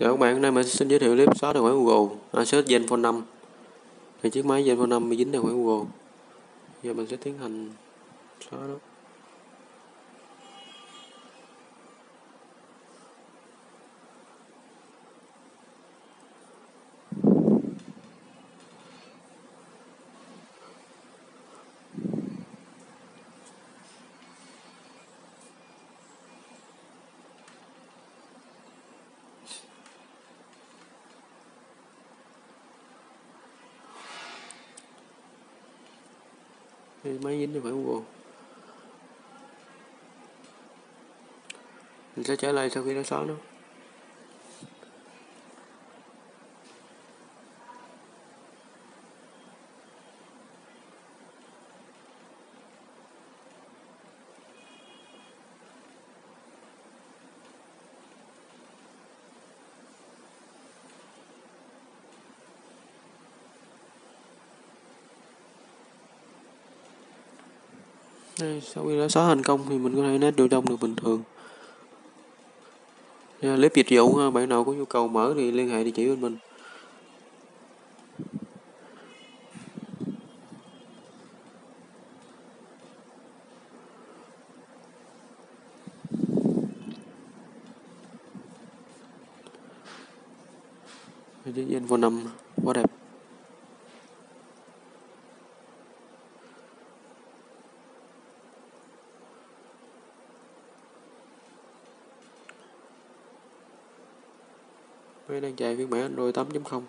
Chào các bạn, hôm nay mình xin giới thiệu clip xóa tài khoản Google. Asus Zenfone 5 thì chiếc máy Zenfone 5 bị dính tài khoản Google. Giờ mình sẽ tiến hành xóa nó. Cái máy dính thì phải Google mình sẽ trả lời sau khi nó xóa nó. Đây, sau khi đã xóa thành công thì mình có thể nét vô đông được bình thường. Clip dịch vụ bạn nào có nhu cầu mở thì liên hệ địa chỉ bên mình. Chiếc Zenfone 5 quá đẹp. Máy đang chạy phiên bản Android 8.0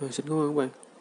Rồi, xin cảm ơn các bạn.